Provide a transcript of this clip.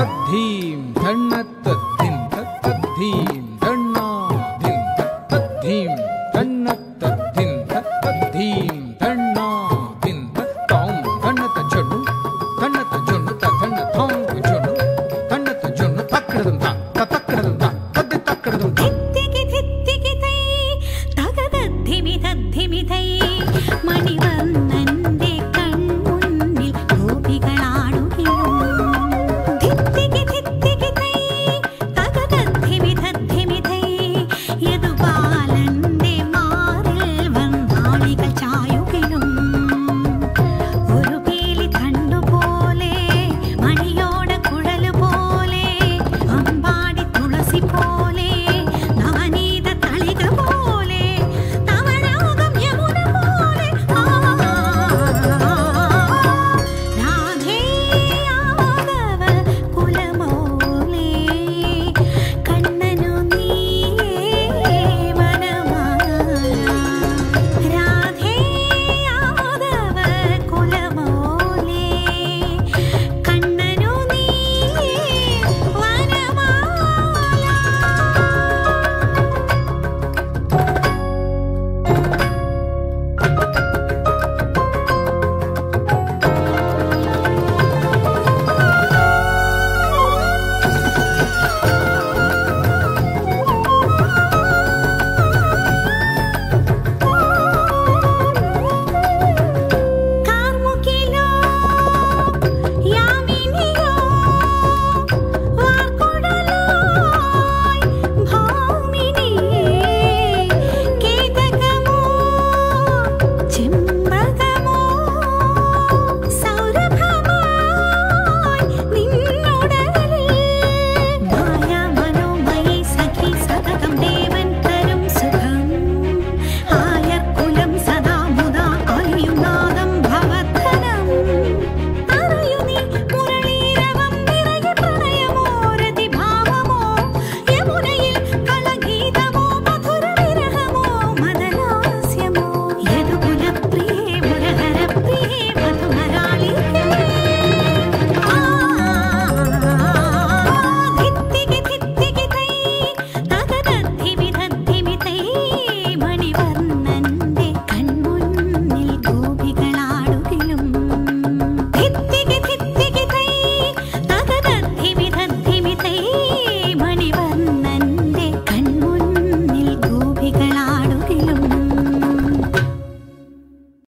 तद्धीं धण्ड तद्धिं तत्तीम्